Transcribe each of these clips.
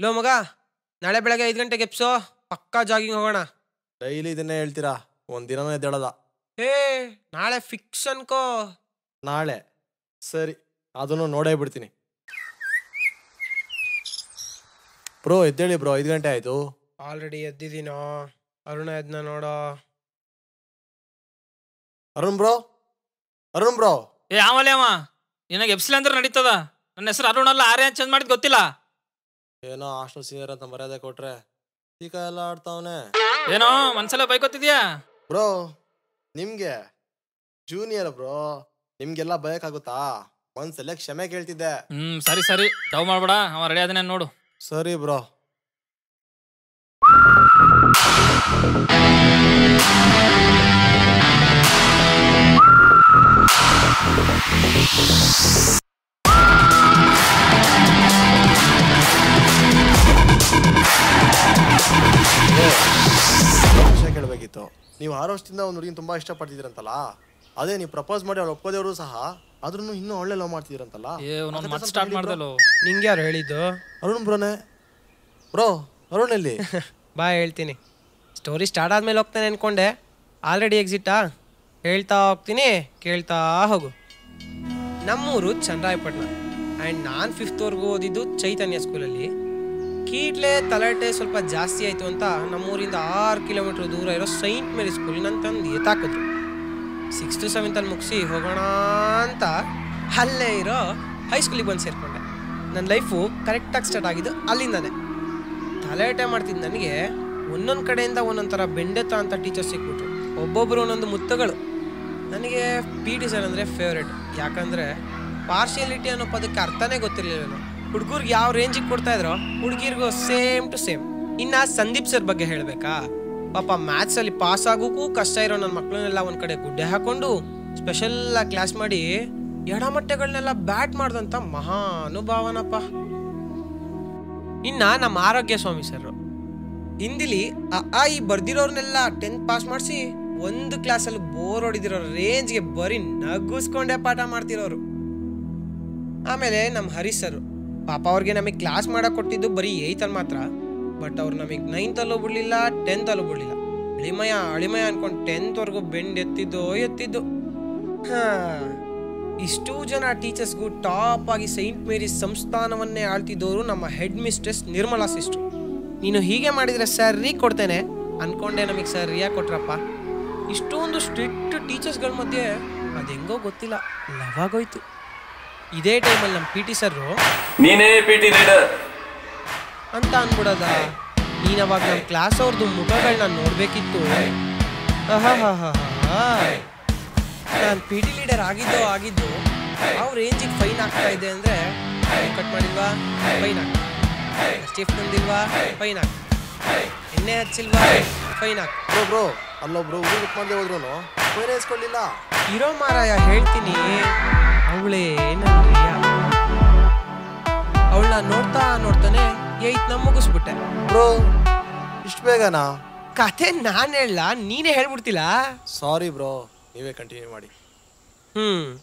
Low ಮಗ ನಾಳೆ ಬೆಳಗ್ಗೆ ಐದು ಗಂಟೆಗೆ ಎಪ್ಸೋ ಪಕ್ಕಾ ಜಾಗಿಂಗ್ ಹೋಗೋಣ. ಡೈಲಿ ಇದನ್ನೇ ಹೇಳ್ತೀರಾ? ಒಂದ್ ಎದ್ದೇಳದ ಎದ್ದೇಳಲ್ಲ. ಏ ನಾಳೆ ಫಿಕ್ಸ್ ಅನ್ಕೋ. ನಾಳೆ? ಸರಿ ಅದನ್ನು ನೋಡೇ ಬಿಡ್ತೀನಿ. ಬ್ರೋ ಎದ್ದೇಳಿ ಬ್ರೋ ಐದು ಗಂಟೆ ಆಯ್ತು. ಆಲ್ರೆಡಿ ಎದ್ದಿದ್ದೀನೋ. ಅರುಣ ಎದ್ನ ನೋಡೋ. ಅರುಣ್ ಬ್ರೋ? ಅರುಣ್ ಬ್ರೋ? ಏ ಆಮೇಲೆ ಅವ. ನಿನಗೆ ಎಪ್ಸಿಲ್ ಅಂದ್ರೆ ನಡೀತದ. ನನ್ನ ಹೆಸರು ಅರುಣ್ ಅಲ್ಲ ಆರ್ಯ ಚೇಂಜ್ ಮಾಡಿದ್ ಗೊತ್ತಿಲ್ಲ. ಏನೋ ಹಾಸ್ಟೆಲ್ ಸೀನಿಯರ್ ಅಂತ ಮರ್ಯಾದೆ ಕೊಟ್ರೆ ಈಗ ಎಲ್ಲ ಆಡ್ತಾವನೆ. ಏನೋ ಮನ್ಸಲ್ಲ ಬೈಕೋತಿದ್ಯಾ? ಬ್ರೋ ನಿಮ್ಗೆ ಜೂನಿಯರ್ ಬ್ರೋ ನಿಮ್ಗೆಲ್ಲ ಬಯಕಾಗುತ್ತಾ ಒಂದ್ಸಲ ಕ್ಷಮೆ ಕೇಳ್ತಿದ್ದೆ. ಹ್ಮ್ ಸರಿ ಸರಿ. ಡವ್ ಮಾಡ್ಬೇಡ. ಅವ ರೆಡಿ ಆದನೆ ನೋಡು. ಸರಿ ಬ್ರೋ. ವಿಷಯ ಕೇಳಬೇಕಿತ್ತು. ನೀವು ಆರು ವರ್ಷದಿಂದ ಒಂದು ಹುಡುಗಿನ ತುಂಬಾ ಇಷ್ಟಪಡ್ತಿದ್ದೀರಂತಲ್ಲ ಅದೇ ನೀವು ಪ್ರಪೋಸ್ ಮಾಡಿ ಅವ್ರು ಒಪ್ಪೋದೇವರು ಸಹ ಆದ್ರೂ ಇನ್ನೂ ಒಳ್ಳೆ ಲವ್ ಮಾಡ್ತಿದ್ದೀರಂತಲ್ಲ? ಮತ್ತೆ ಸ್ಟಾರ್ಟ್. ಮಾಡ್ದಲ್ಲೋ? ನಿಂಗೆ ಯಾರು ಹೇಳಿದ್ದು? ಅರುಣ್ ಬ್ರೋನೆ. ಬ್ರೋ ಅರುಣ್ ಎಲ್ಲಿ? ಬಾ ಹೇಳ್ತೀನಿ. ಸ್ಟೋರಿ ಸ್ಟಾರ್ಟ್ ಆದ್ಮೇಲೆ ಹೋಗ್ತಾನೆ ಅನ್ಕೊಂಡೆ. ಆಲ್ರೆಡಿ ಎಕ್ಸಿಟಾ ಹೇಳ್ತಾ ಹೋಗ್ತೀನಿ ಕೇಳ್ತಾ ಹೋಗು. ನಮ್ಮೂರು ಚಂದ್ರಾಯಪಟ್ಟಣ ಆ್ಯಂಡ್ ನಾನು ಫಿಫ್ತ್ವರೆಗೂ ಓದಿದ್ದು ಚೈತನ್ಯ ಸ್ಕೂಲಲ್ಲಿ ಕೀಟ್ಲೆ ತಲಾಟೆ ಸ್ವಲ್ಪ ಜಾಸ್ತಿ ಆಯಿತು ಅಂತ ನಮ್ಮೂರಿಂದ ಆರು ಕಿಲೋಮೀಟ್ರ್ ದೂರ ಇರೋ ಸೈಂಟ್ ಮೇರಿ ಸ್ಕೂಲ್ ನನ್ನ ತಂದು ಎತ್ತಾಕಿದ್ರು ಸಿಕ್ಸ್ತು ಸೆವೆಂತಲ್ಲಿ ಮುಗಿಸಿ ಹೋಗೋಣ ಅಂತ ಅಲ್ಲೇ ಇರೋ ಹೈಸ್ಕೂಲಿಗೆ ಬಂದು ಸೇರಿಕೊಂಡೆ. ನನ್ನ ಲೈಫು ಕರೆಕ್ಟಾಗಿ ಸ್ಟಾರ್ಟ್ ಆಗಿದ್ದು ಅಲ್ಲಿಂದನೇ. ತಲೆಟೆ ಮಾಡ್ತಿದ್ದು ನನಗೆ ಒಂದೊಂದು ಕಡೆಯಿಂದ ಒಂದೊಂದು ಥರ ಬೆಂಡೆತ ಅಂತ ಟೀಚರ್ಸ್ ಸಿಕ್ಬಿಟ್ರು. ಒಬ್ಬೊಬ್ಬರು ಒಂದೊಂದು ಮುತ್ತಗಳು. ನನಗೆ ಪಿ ಟಿ ಸರ್ ಅಂದರೆ ಫೇವ್ರೇಟ್ ಯಾಕಂದರೆ ಪಾರ್ಶಿಯಾಲಿಟಿ ಅನ್ನೋ ಪದಕ್ಕೆ ಅರ್ಥನೇ ಗೊತ್ತಿರಲಿಲ್ಲ ಹುಡುಗರಿಗೆ ಯಾವ ರೇಂಜಿಗೆ ಕೊಡ್ತಾ ಇದ್ರೋ, ಹುಡುಗಿರ್ಗೂ ಸೇಮ್ ಟು ಸೇಮ್ ಇನ್ನು ಸಂದೀಪ್ ಸರ್ ಬಗ್ಗೆ ಹೇಳಬೇಕಾ? ಪಾಪ ಮ್ಯಾಥ್ಸಲ್ಲಿ ಪಾಸ್ ಆಗೋಕ್ಕೂ ಕಷ್ಟ ಇರೋ ನನ್ನ ಮಕ್ಕಳನ್ನೆಲ್ಲ ಒಂದು ಕಡೆ ಗುಡ್ಡೆ ಹಾಕೊಂಡು ಸ್ಪೆಷಲ್ ಕ್ಲಾಸ್ ಮಾಡಿ ಎಡಮಟ್ಟೆಗಳನ್ನೆಲ್ಲ ಬ್ಯಾಟ್ ಮಾಡ್ದಂಥ ಮಹಾನುಭಾವನಪ್ಪ. ಇನ್ನ ನಮ್ಮ ಆರೋಗ್ಯ ಸ್ವಾಮಿ ಸರ್ ಹಿಂದಿಲಿ ಆ ಈ ಬರ್ದಿರೋರ್ನೆಲ್ಲ ಟೆಂತ್ ಪಾಸ್ ಮಾಡಿಸಿ ಒಂದು ಕ್ಲಾಸಲ್ಲಿ ಬೋರ್ ಹೊಡಿದಿರೋ ರೇಂಜ್ಗೆ ಬರೀ ನಗುಸ್ಕೊಂಡೇ ಪಾಠ ಮಾಡ್ತಿರೋರು. ಆಮೇಲೆ ನಮ್ಮ ಹರೀಶ್ ಸರ್ ಪಾಪ ಅವ್ರಿಗೆ ನಮಗೆ ಕ್ಲಾಸ್ ಮಾಡೋಕೆ ಕೊಟ್ಟಿದ್ದು ಬರೀ ಏಯ್ತಲ್ಲಿ ಮಾತ್ರ. ಬಟ್ ಅವ್ರು ನಮಗೆ ನೈನ್ತಲ್ಲೂ ಬಿಡಲಿಲ್ಲ ಟೆಂತಲ್ಲೂ ಬಿಡಲಿಲ್ಲ. ಅಳಿಮಯ ಅಳಿಮಯ ಅಂದ್ಕೊಂಡು ಟೆಂತ್ವರೆಗೂ ಬೆಂಡ್ ಎತ್ತಿದ್ದು ಎತ್ತಿದ್ದು. ಹಾಂ, ಇಷ್ಟೂ ಜನ ಟೀಚರ್ಸ್ಗೂ ಟಾಪ್ ಆಗಿ ಸೈಂಟ್ ಮೇರಿಸ್ ಸಂಸ್ಥಾನವನ್ನೇ ಆಳ್ತಿದ್ದವರು ನಮ್ಮ ಹೆಡ್ ಮಿಸ್ಟ್ರೆಸ್ ನಿರ್ಮಲಾ ಸಿಸ್ಟ್ರು ನೀನು ಹೀಗೆ ಮಾಡಿದರೆ ಸರಿ ಕೊಡ್ತೇನೆ. ಅನ್ಕೊಂಡೆ ನಮಗೆ ಸರಿಯಾಗಿ ಕೊಟ್ರಪ್ಪ. ಇಷ್ಟೊಂದು ಸ್ಟ್ರಿಕ್ಟ್ ಟೀಚರ್ಸ್ಗಳ ಮಧ್ಯೆ ಅದು ಹೆಂಗೋ ಗೊತ್ತಿಲ್ಲ ಲವ್ ಆಗೋಯ್ತು. ಇದೇ ಟೈಮಲ್ಲಿ ನಮ್ಮ ಪಿ ಟಿ ಸರ್ ನೀನೇ ಪಿ ಟಿ ಲೀಡರ್ ಅಂತ ಅನ್ಬಿಡೋದ? ನೀನ್ ಅವಾಗ ನಮ್ಮ ಕ್ಲಾಸ್ ಅವ್ರದ್ದು ಮುಖಗಳನ್ನ ನೋಡ್ಬೇಕಿತ್ತು. ನಾನು ಪಿ ಟಿ ಲೀಡರ್ ಆಗಿದ್ದೋ ಆಗಿದ್ದು ಅವ್ರ ರೇಂಜಿಗೆ ಫೈನ್ ಆಗ್ತಾ ಇದೆ ಅಂದ್ರೆ ಕಟ್ ಮಾಡಿಲ್ವಾ? ಫೈನ್ ಹಾಕ್ ಸ್ಟಿಫ್ ತಂದಿಲ್ವಾ ಫೈನ್ ಹಾಕ್ ಎಣ್ಣೆ ಹಚ್ಚಿಲ್ವಾ? ಫೈನ್ ಹಾಕ್ ಬ್ರೋ ಬ್ರೋ ಅಲ್ಲೊಬ್ರು ಊರಿಗೆ ಮಾಡ್ದೆ ಹೋದ್ರು ಫೋನೇ ಇಸ್ಕೊಳ್ಳಿಲ್ಲ ಇರೋ ಮಾರಾಯ ಹೇಳ್ತೀನಿ. ಅವಳೇ ಅವಳ ಅವಳನ್ನ ನೋಡ್ತಾ ನೋಡ್ತಾನೆ ಏಯ್ತ್ ನಮ್ ಮುಗಿಸ್ಬಿಟ್ಟೆ. ಬ್ರೋ ಇಷ್ಟು ಬೇಗನಾ? ಕತೆ ನಾನು ಹೇಳ ನೀನೇ ಹೇಳ್ಬಿಡ್ತಿಲ್ಲ ಸಾರಿ ಬ್ರೋ ನೀವೇ ಕಂಟಿನ್ಯೂ ಮಾಡಿ. ಹ್ಮ್.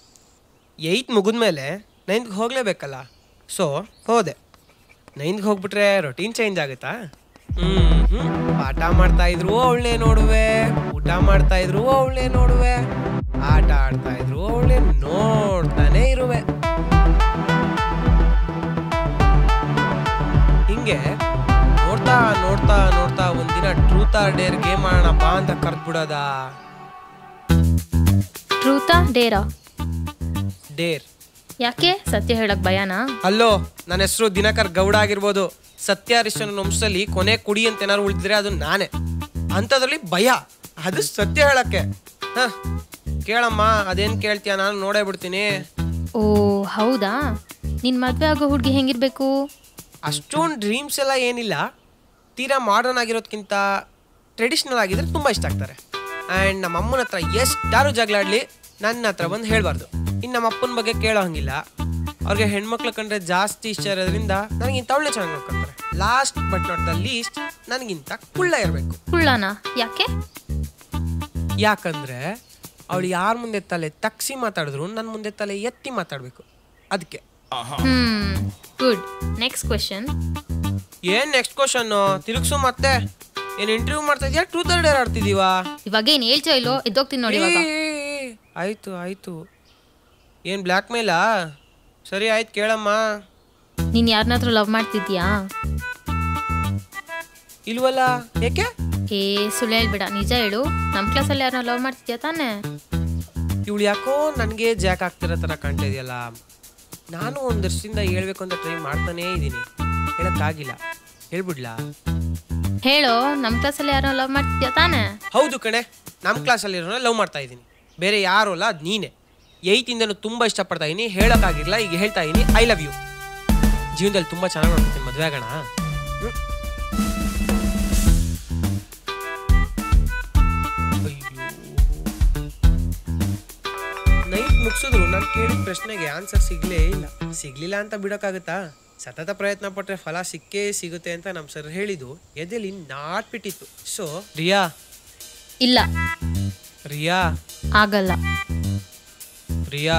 ಏಯ್ತ್ ಮುಗಿದ್ಮೇಲೆ ನೈನ್ತ್ಗೆ ಹೋಗ್ಲೇಬೇಕಲ್ಲ. ಸೊ ಹೋದೆ. ನೈನ್ತ್ಗೆ ಹೋಗ್ಬಿಟ್ರೆ ರೊಟೀನ್ ಚೇಂಜ್ ಆಗುತ್ತಾ? ಹ್ಮ್ ಹ್ಮ್ ಪಾಠ ಮಾಡ್ತಾ ಇದ್ರು ಅವಳನ್ನೇ ನೋಡುವೆ ಊಟ ಮಾಡ್ತಾ ಇದ್ರು ಅವಳನ್ನೇ ನೋಡುವೆ. ಆಟ ಆಡ್ತಾ ಇದ್ರು ಅವಳೆ ನೋಡ್ತಾನೆ ಇರುವೆ. ಹಿಂಗೆ ನೋಡ್ತಾ ನೋಡ್ತಾ ನೋಡ್ತಾ ಒಂದಿನ ಟ್ರೂತ್ ಆರ್ ಡೇರ್ ಗೇಮ್ ಆಡೋಣ ಬಾ ಅಂತ ಕರ್ದ್ಬಿಡೋದಾ? ಟ್ರೂತಾ ಡೇರಾ ಡೇರ್ ಯಾಕೆ? ಸತ್ಯ ಹೇಳಕ್ ಭಯನಾ? ಅಲ್ಲೋ ನನ್ನ ಹೆಸರು ದಿನಕರ್ ಗೌಡ ಆಗಿರ್ಬೋದು. ಸತ್ಯ ಹರಿಶ್ಚಂದ್ರನ ವಂಶದಲ್ಲಿ ಕೊನೆ ಕುಡಿ ಅಂತ ಏನಾದ್ರು ಉಳಿದ್ರೆ ಅದು ನಾನೇ. ಅಂಥದ್ರಲ್ಲಿ ಭಯ. ಅದು ಸತ್ಯ ಹೇಳಕ್ಕೆ. ಹ. ಕೇಳಮ್ಮ ಅದೇನ್ ಕೇಳ್ತೀಯ? ನಾನು ನೋಡೇ ಬಿಡ್ತೀನಿ. ಓ ಹೌದಾ? ನಿನ್ ಮದ್ವೆ ಆಗೋ ಹುಡುಗಿ ಹೆಂಗಿರ್ಬೇಕು? ಅಷ್ಟೊಂದು ಡ್ರೀಮ್ಸ್ ಎಲ್ಲ ಏನಿಲ್ಲ. ತೀರಾ ಮಾಡರ್ನ್ ಆಗಿರೋದ್ಕಿಂತ ಟ್ರೆಡಿಷ್ನಲ್ ಆಗಿದ್ರೆ ತುಂಬ ಇಷ್ಟ ಆಗ್ತಾರೆ. ಆ್ಯಂಡ್ ನಮ್ಮ ಅಮ್ಮನ ಹತ್ರ ಎಷ್ಟಾರು ಜಗಳಾಡ್ಲಿ ನನ್ನ ಹತ್ರ ಬಂದು ಹೇಳಬಾರ್ದು. ಇನ್ನು ನಮ್ಮ ಅಪ್ಪನ ಬಗ್ಗೆ ಕೇಳೋ ಹಂಗಿಲ್ಲ. ಅವ್ರಿಗೆ ಹೆಣ್ಮಕ್ಳು ಕಂಡ್ರೆ ಜಾಸ್ತಿ ಇಷ್ಟ ಇರೋದ್ರಿಂದ ನನಗಿಂತ ಒಳ್ಳೆ ಚೆನ್ನಾಗಿ ನೋಡ್ಕೊತಾರೆ last but not the least ನನಗಿಂತ ಕುಳ್ಳ ಇರಬೇಕು. ಕುಳ್ಳನಾ? ಯಾಕೆ? ಯಾಕಂದ್ರೆ ಅವಳು ಯಾರ ಮುಂದೆ ತಲೆ ತಗ್ಸಿ ಮಾತಾಡಿದ್ರು ನನ್ನ ಮುಂದೆ ತಲೆ ಎತ್ತಿ ಮಾತಾಡಬೇಕು. ಅದಕ್ಕೆ ಹ್ಮ್ ಗುಡ್ ನೆಕ್ಸ್ಟ್ ಕ್ವೆಶನ್ ಏನ್ ನೆಕ್ಸ್ಟ್ ಕ್ವಶನ್ ತಿರುಗ್ಸು ಮತ್ತೆ. ಏನ್ ಇಂಟರ್ವ್ಯೂ ಮಾಡ್ತಾ ಇದೀಯಾ? ಟೂ ತರ್ಡ್ ಡೇರ್ ಆಡ್ತಿದೀವಾ ಇವಾಗ ಏನ್ ಹೇಳ್ತಾ ಇಲ್ಲೋ ಎದ್ದೋಗ್ತೀನಿ ನೋಡಿ ಇವಾಗ. ಆಯ್ತು ಆಯ್ತು. ಏನ್ ಬ್ಲ್ಯಾಕ್ ಮೇಲಾ ಸರಿ ಆಯ್ತು ಕೇಳಮ್ಮ. ನೀನ್ ಯಾರನ್ನಾದ್ರೂ ಲವ್ ಮಾಡ್ತಿದ್ಯಾ? ಇಲ್ವಲ್ಲ? ಏಕೆ? ಏ ಸುಳ್ಳು ಹೇಳ್ಬೇಡ. ನಿಜ ಹೇಳು. ನಮ್ ಕ್ಲಾಸಲ್ಲಿ ಯಾರನ್ನ ಲವ್ ಮಾಡ್ತಿದ್ಯಾ ತಾನೇ? ಇವಳು ಯಾಕೋ ನನಗೆ ಜಾಕ್ ಆಗ್ತಿರೋ ಥರ ಕಾಣ್ತಾ ಇದೆಯಲ್ಲ. ನಾನು ಒಂದು ವರ್ಷದಿಂದ ಹೇಳ್ಬೇಕು ಅಂತ ಟ್ರೈ ಮಾಡ್ತಾನೇ ಇದ್ದೀನಿ. ಹೇಳಕ್ಕಾಗಿಲ್ಲ. ಹೇಳ್ಬಿಡ್ಲಾ? ಹೇಳು ನಮ್ ಕ್ಲಾಸಲ್ಲಿ ಯಾರನ್ನ ಲವ್ ಮಾಡ್ತಿದ್ಯಾ ತಾನೇ? ಹೌದು ಕಣೆ. ನಮ್ಮ ಕ್ಲಾಸಲ್ಲಿರೋನ ಲವ್ ಮಾಡ್ತಾ ಇದ್ದೀನಿ. ಬೇರೆ ಯಾರು ಅಲ್ಲ ಅದು ನೀನೆ. ಏಯ್ತಿಂದನೂ ತುಂಬ ಇಷ್ಟಪಡ್ತಾ ಇದ್ದೀನಿ ಹೇಳೋಕ್ಕಾಗಿಲ್ಲ ಈಗ ಹೇಳ್ತಾ ಇದ್ದೀನಿ ಐ ಲವ್ ಯು ಜೀವನದಲ್ಲಿ ತುಂಬ ಚೆನ್ನಾಗಿ ನೋಡ್ತೀನಿ ಮದುವೆ ಆಗೋಣ. ನೈಟ್ ಮುಗಿಸಿದ್ರು ನಾನು ಕೇಳಿದ ಪ್ರಶ್ನೆಗೆ ಆನ್ಸರ್ ಸಿಗ್ಲೇ ಇಲ್ಲ. ಸಿಗ್ಲಿಲ್ಲ ಅಂತ ಬಿಡೋಕ್ಕಾಗತ್ತಾ? ಸತತ ಪ್ರಯತ್ನ ಪಟ್ಟರೆ ಫಲ ಸಿಕ್ಕೇ ಸಿಗುತ್ತೆ ಅಂತ ನಮ್ಮ ಸರ್ ಹೇಳಿದ್ದು. ಎದೆಲಿ ನಾಟ್ಬಿಟ್ಟಿತ್ತು ಸೊ ರಿಯಾ? ಇಲ್ಲ. ರಿಯಾ? ಆಗಲ್ಲ. ರಿಯಾ?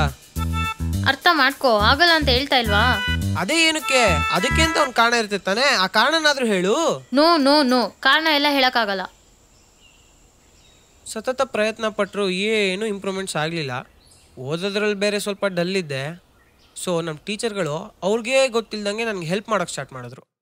ಅರ್ಥ ಮಾಡ್ಕೋ ಆಗಲ್ಲ ಅಂತ ಹೇಳ್ತಾ ಇಲ್ವಾ? ಅದೇ ಏನಕ್ಕೆ? ಅದಕ್ಕೆ ಅಂತ ಒಂದು ಕಾರಣ ಇರುತ್ತೆ ತಾನೇ? ಆ ಕಾರಣನಾದ್ರೂ ಹೇಳು. ನೋ ನೋ ನೋ ಕಾರಣ ಎಲ್ಲ ಹೇಳಕ್ಕಾಗಲ್ಲ. ಸತತ ಪ್ರಯತ್ನ ಪಟ್ಟರು ಏನು ಇಂಪ್ರೂವ್ಮೆಂಟ್ಸ್ ಆಗಲಿಲ್ಲ. ಓದೋದ್ರಲ್ಲಿ ಬೇರೆ ಸ್ವಲ್ಪ ಡಲ್ ಇದ್ದೆ. ಸೊ ನಮ್ಮ ಟೀಚರ್ಗಳು ಅವ್ರಿಗೇ ಗೊತ್ತಿಲ್ದಂಗೆ ನನಗೆ ಹೆಲ್ಪ್ ಮಾಡೋಕ್ಕೆ ಸ್ಟಾರ್ಟ್ ಮಾಡಿದ್ರು.